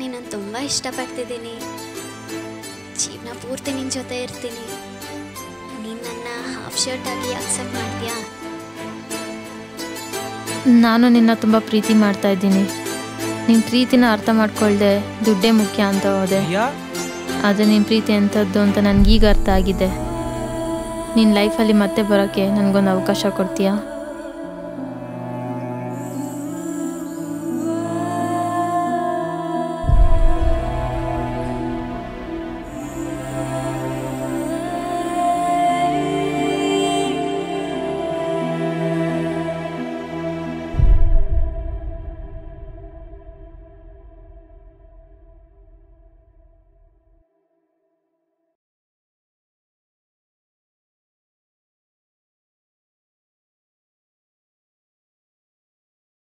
ನಿನ್ನನ್ನು ತುಂಬ ಇಷ್ಟಪಡ್ತಿದ್ದೀನಿ. ಜೀವನ ಪೂರ್ತಿ ನಿನ್ನ ಜೊತೆ ಇರ್ತೀನಿ. ನಿನ್ನ ಹಾಫ್ ಶರ್ಟ್ ಆಗಿ ಅಕ್ಸೆಪ್ಟ್ ಮಾಡ್ತೀಯಾ? ನಾನು ನಿನ್ನ ತುಂಬ ಪ್ರೀತಿ ಮಾಡ್ತಾ ಇದ್ದೀನಿ. ನಿನ್ನ ಪ್ರೀತಿನ ಅರ್ಥ ಮಾಡ್ಕೊಳ್ದೆ ದುಡ್ಡೇ ಮುಖ್ಯ ಅಂತ ಹೋದೆ. ಆದರೆ ನಿನ್ನ ಪ್ರೀತಿ ಎಂಥದ್ದು ಅಂತ ನನಗೀಗ ಅರ್ಥ ಆಗಿದೆ. ನಿನ್ನ ಲೈಫಲ್ಲಿ ಮತ್ತೆ ಬರೋಕ್ಕೆ ನನಗೊಂದು ಅವಕಾಶ ಕೊಡ್ತೀಯಾ?